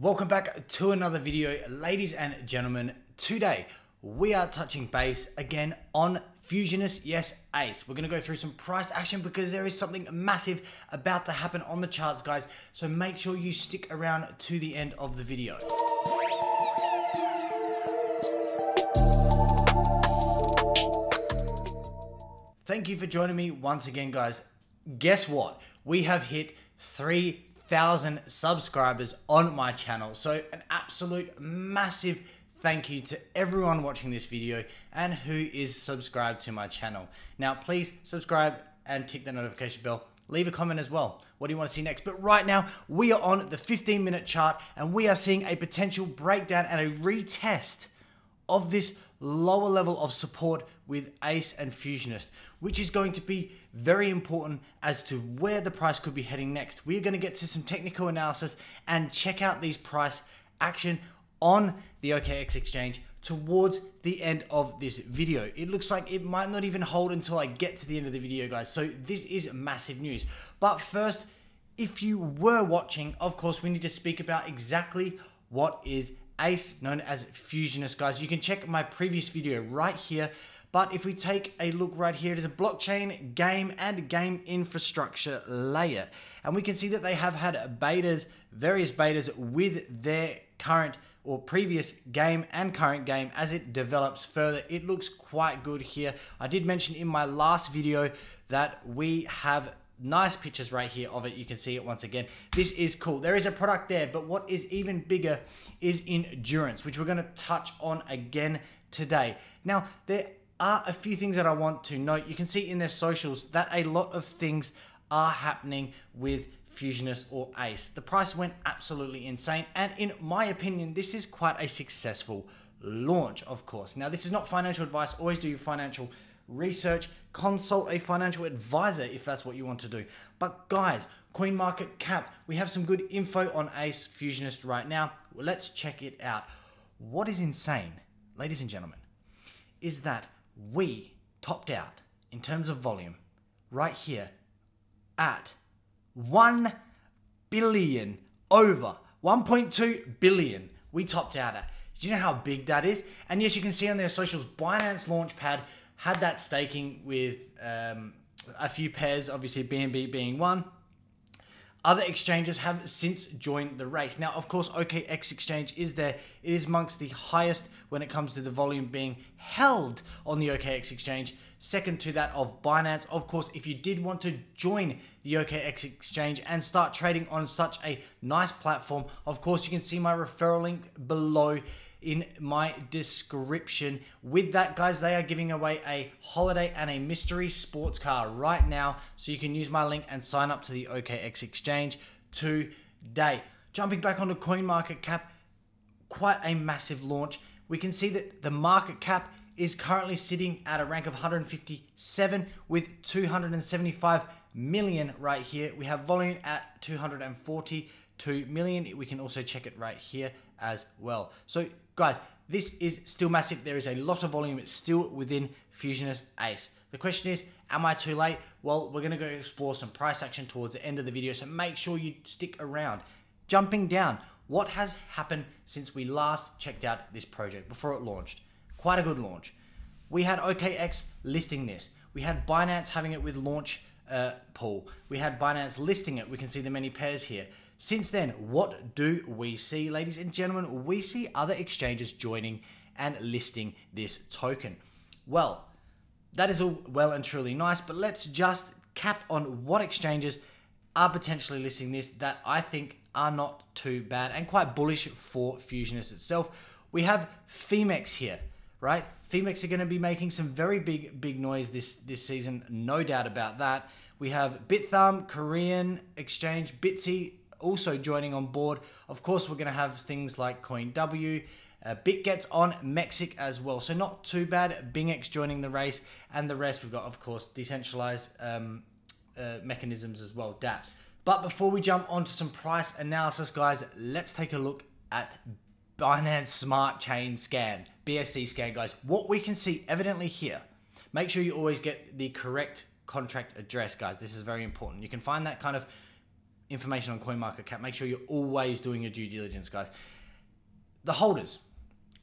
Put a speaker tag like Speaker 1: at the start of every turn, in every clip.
Speaker 1: Welcome back to another video, ladies and gentlemen. Today, we are touching base again on Fusionist, yes, Ace. We're gonna go through some price action because there is something massive about to happen on the charts, guys. So make sure you stick around to the end of the video. Thank you for joining me once again, guys. Guess what? We have hit 3,000 subscribers on my channel. So, an absolute massive thank you to everyone watching this video and who is subscribed to my channel. Now, please subscribe and tick the notification bell. Leave a comment as well. What do you want to see next? But right now, we are on the 15 minute chart and we are seeing a potential breakdown and a retest of this lower level of support with ACE and Fusionist, which is going to be very important as to where the price could be heading next. We're going to get to some technical analysis and check out these price action on the OKX exchange towards the end of this video. It looks like it might not even hold until I get to the end of the video, guys. So this is massive news. But first, if you were watching, of course, we need to speak about exactly what is ACE, known as Fusionist, guys. You can check my previous video right here. But if we take a look right here, it is a blockchain game and game infrastructure layer. And we can see that they have had betas, various betas with their current or previous game and current game as it develops further. It looks quite good here. I did mention in my last video that we have nice pictures right here of it. You can see it once again. This is cool. There is a product there, but what is even bigger is endurance, which we're going to touch on again today. Now, there are a few things that I want to note. You can see in their socials that a lot of things are happening with Fusionist or Ace. The price went absolutely insane, and in my opinion, this is quite a successful launch, of course. Now, this is not financial advice. Always do your financial research consult a financial advisor if that's what you want to do. But guys, Coin Market Cap, we have some good info on Ace Fusionist right now. Let's check it out. What is insane, ladies and gentlemen, is that we topped out in terms of volume right here at 1 billion over 1.2 billion we topped out at. Do you know how big that is? And yes, you can see on their socials, Binance Launchpad had that staking with um, a few pairs, obviously BNB being one. Other exchanges have since joined the race. Now, of course, OKX Exchange is there. It is amongst the highest when it comes to the volume being held on the OKX Exchange. Second to that of Binance. Of course, if you did want to join the OKX Exchange and start trading on such a nice platform, of course, you can see my referral link below in my description. With that, guys, they are giving away a holiday and a mystery sports car right now. So you can use my link and sign up to the OKX exchange today. Jumping back onto CoinMarketCap, quite a massive launch. We can see that the market cap is currently sitting at a rank of 157 with 275 million right here. We have volume at 242 million. We can also check it right here as well. So Guys, this is still massive. There is a lot of volume. It's still within Fusionist Ace. The question is, am I too late? Well, we're going to go explore some price action towards the end of the video, so make sure you stick around. Jumping down, what has happened since we last checked out this project before it launched? Quite a good launch. We had OKX listing this. We had Binance having it with launch uh, pool. We had Binance listing it. We can see the many pairs here. Since then, what do we see, ladies and gentlemen? We see other exchanges joining and listing this token. Well, that is all well and truly nice, but let's just cap on what exchanges are potentially listing this that I think are not too bad and quite bullish for Fusionist itself. We have Phemex here, right? Phemex are going to be making some very big, big noise this this season, no doubt about that. We have Bithumb, Korean Exchange, Bitsy, also joining on board. Of course, we're going to have things like CoinW, uh, BitGets on Mexic as well. So not too bad. BingX joining the race, and the rest we've got, of course, decentralized um, uh, mechanisms as well, DApps. But before we jump onto some price analysis, guys, let's take a look at Binance Smart Chain Scan, BSC scan, guys. What we can see evidently here, make sure you always get the correct contract address, guys. This is very important. You can find that kind of information on CoinMarketCap. Make sure you're always doing your due diligence, guys. The holders,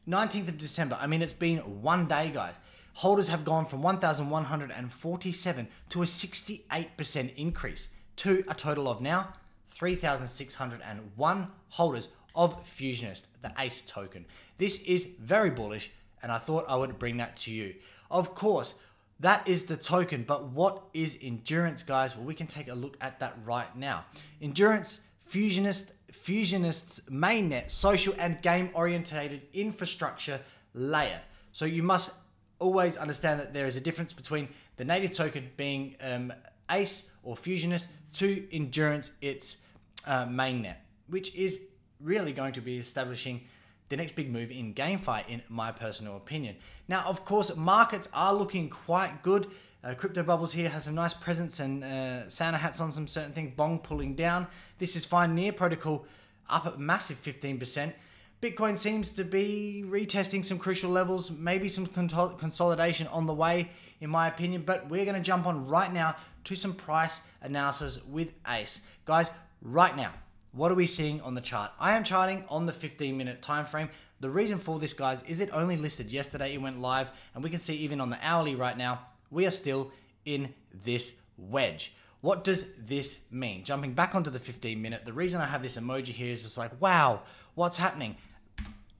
Speaker 1: 19th of December. I mean, it's been one day, guys. Holders have gone from 1,147 to a 68% increase to a total of now 3,601 holders of Fusionist, the ACE token. This is very bullish, and I thought I would bring that to you. Of course, that is the token, but what is Endurance, guys? Well, we can take a look at that right now. Endurance, Fusionist, Fusionist's mainnet, social and game orientated infrastructure layer. So you must always understand that there is a difference between the native token being um, ACE or Fusionist to Endurance, its uh, mainnet, which is really going to be establishing the next big move in GameFi, in my personal opinion. Now, of course, markets are looking quite good. Uh, Crypto Bubbles here has a nice presence and uh, Santa hats on some certain things. Bonk pulling down. This is fine. Near Protocol up at massive 15%. Bitcoin seems to be retesting some crucial levels, maybe some consolidation on the way, in my opinion. But we're going to jump on right now to some price analysis with ACE. Guys, right now, what are we seeing on the chart? I am charting on the 15 minute time frame. The reason for this, guys, is it only listed yesterday. It went live, and we can see even on the hourly right now, we are still in this wedge. What does this mean? Jumping back onto the 15 minute, the reason I have this emoji here is just like, wow, what's happening?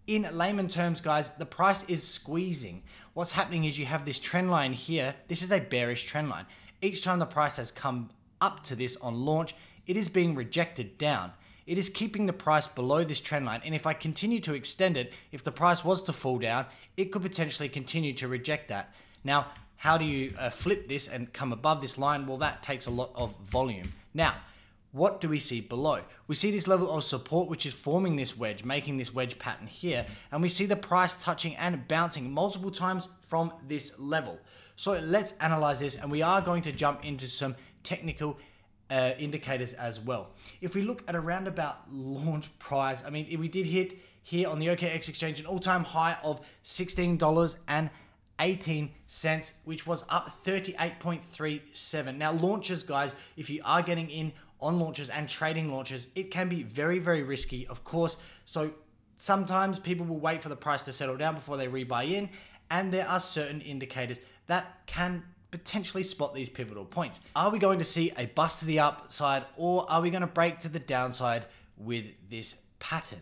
Speaker 1: In layman terms, guys, the price is squeezing. What's happening is you have this trend line here. This is a bearish trend line. Each time the price has come up to this on launch, it is being rejected down it is keeping the price below this trend line. And if I continue to extend it, if the price was to fall down, it could potentially continue to reject that. Now, how do you uh, flip this and come above this line? Well, that takes a lot of volume. Now, what do we see below? We see this level of support, which is forming this wedge, making this wedge pattern here. And we see the price touching and bouncing multiple times from this level. So let's analyze this. And we are going to jump into some technical uh, indicators as well. If we look at around about launch price, I mean, if we did hit here on the OKX exchange an all-time high of $16.18, which was up 38.37. Now, launches, guys, if you are getting in on launches and trading launches, it can be very, very risky, of course. So sometimes people will wait for the price to settle down before they rebuy in, and there are certain indicators that can potentially spot these pivotal points. Are we going to see a bust to the upside or are we going to break to the downside with this pattern?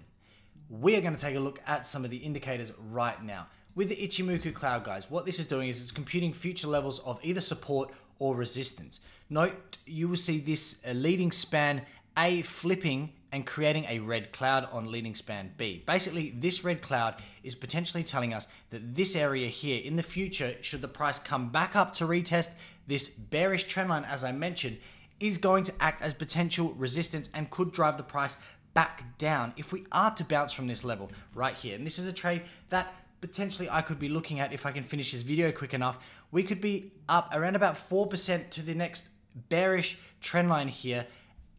Speaker 1: We are going to take a look at some of the indicators right now. With the Ichimoku Cloud, guys, what this is doing is it's computing future levels of either support or resistance. Note, you will see this uh, leading span A flipping and creating a red cloud on leading span B. Basically, this red cloud is potentially telling us that this area here in the future, should the price come back up to retest this bearish trendline, as I mentioned, is going to act as potential resistance and could drive the price back down if we are to bounce from this level right here. And this is a trade that potentially I could be looking at if I can finish this video quick enough. We could be up around about 4% to the next bearish trend line here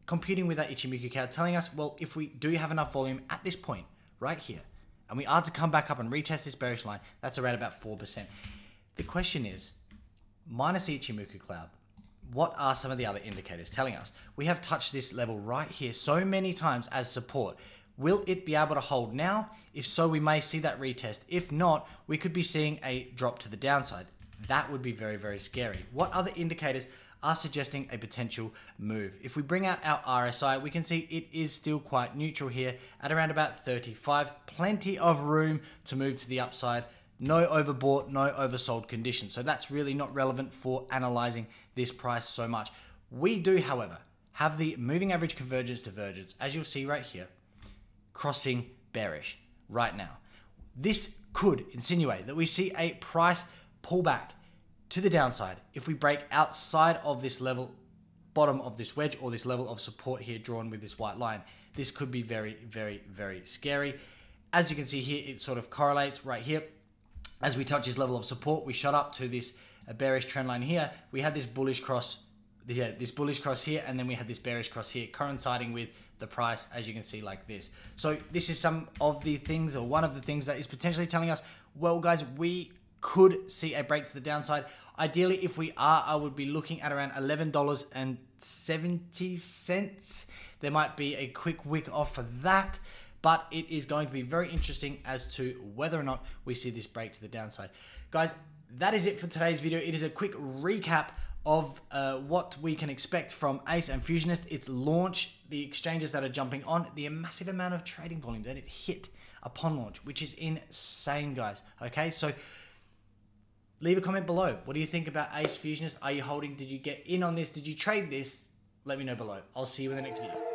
Speaker 1: competing with that Ichimoku cloud, telling us, well, if we do have enough volume at this point, right here, and we are to come back up and retest this bearish line, that's around about 4%. The question is, minus Ichimoku cloud, what are some of the other indicators telling us? We have touched this level right here so many times as support. Will it be able to hold now? If so, we may see that retest. If not, we could be seeing a drop to the downside. That would be very, very scary. What other indicators are suggesting a potential move. If we bring out our RSI, we can see it is still quite neutral here at around about 35. Plenty of room to move to the upside. No overbought, no oversold conditions. So that's really not relevant for analyzing this price so much. We do, however, have the moving average convergence divergence, as you'll see right here, crossing bearish right now. This could insinuate that we see a price pullback to the downside, if we break outside of this level, bottom of this wedge, or this level of support here drawn with this white line, this could be very, very, very scary. As you can see here, it sort of correlates right here. As we touch this level of support, we shot up to this bearish trend line here. We had this bullish cross, yeah, this bullish cross here, and then we had this bearish cross here, coinciding with the price, as you can see like this. So this is some of the things, or one of the things that is potentially telling us, well, guys, we could see a break to the downside. Ideally, if we are, I would be looking at around $11.70. There might be a quick wick off for that, but it is going to be very interesting as to whether or not we see this break to the downside. Guys, that is it for today's video. It is a quick recap of uh, what we can expect from Ace and Fusionist, its launch, the exchanges that are jumping on, the massive amount of trading volume that it hit upon launch, which is insane, guys. Okay, so leave a comment below. What do you think about Ace Fusionist? Are you holding? Did you get in on this? Did you trade this? Let me know below. I'll see you in the next video.